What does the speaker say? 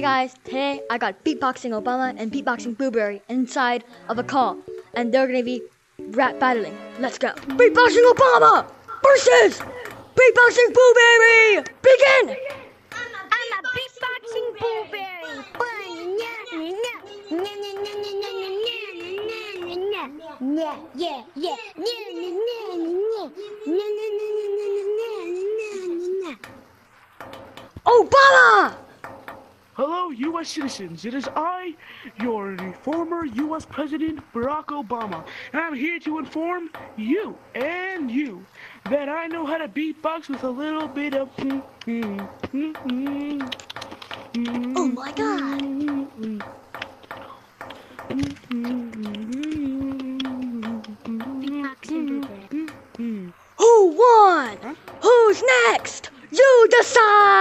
Hey guys, today I got beatboxing Obama and beatboxing Blueberry inside of a call, and they're gonna be rap battling. Let's go. Beatboxing Obama versus beatboxing Blueberry. Begin. I'm a beatboxing blueberry. Yeah, yeah, yeah. Obama. Hello, U.S. citizens. It is I, your former U.S. President Barack Obama, and I'm here to inform you and you that I know how to beatbox with a little bit of. Oh my God! Who won? Huh? Who's next? You decide!